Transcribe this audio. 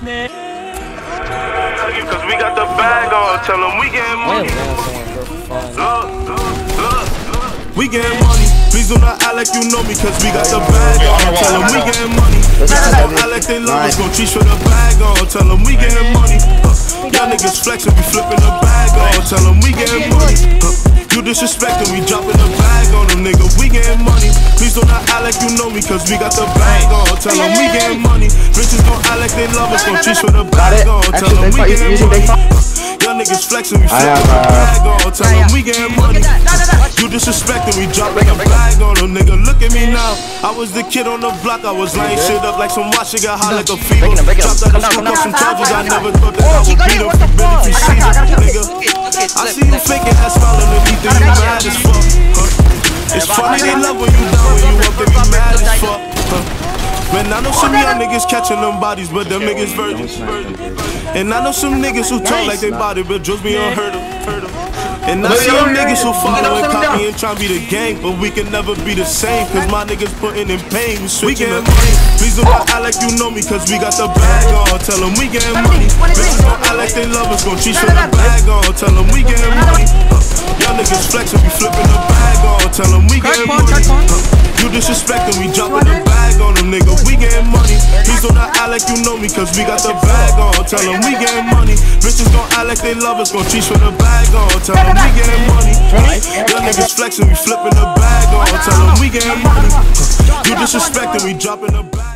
Cause we got the bag on, tell them we getting money. Look, look, look. We getting money. Please do not act like you know me, cause we got the bag on. Tell them we getting money. Bitches don't act like they love us, gon' treat for the bag on. Tell them we getting money. Uh, y'all niggas flexing, we flipping the bag on. Tell them we getting money. You disrespecting, we dropping the bag on them, nigga. We getting money. Please do not act like you know me, cause we got the bag on. Tell them we getting money. Bitches gon' act like they love us, gon' treat for the bag on. Tell them we getting money. Y'all niggas flexing, we flipping the uh, bag on. Tell them we getting money. You disrespecting, we dropping the bag on them, nigga. Look at me now. I was the kid on the block, I was laying shit up like some watch, shit got hot like a fever. Break it up, break it up. Dropped out Come of down, school, come got some down. charges, I never thought that I would beat them they love when you down, when you up, they be mad as fuck. Man, I know some young niggas catching them bodies, but them niggas virgins. And I know some niggas who talk like they body, but just be unheard of. And I see them niggas who follow and copy and try to be the gang, but we can never be the same, cause my niggas putting in pain. We switching up money. Please don't act like you know me, cause we got the bag on. Tell them we getting money. Bitches don't act like they love us, gon' cheat for the bag on. Tell them we getting money. Getting money. Uh, You disrespecting, we dropping the bag on them, nigga. We getting money. Please don't act like you know me, cause we got the bag on. Tell them we getting money. Bitches gon' act like they love us, gon' cheat for the bag on. Tell them we getting money. Y'all niggas flexing, we flipping the bag on. Tell them we getting money. You disrespecting, we dropping the bag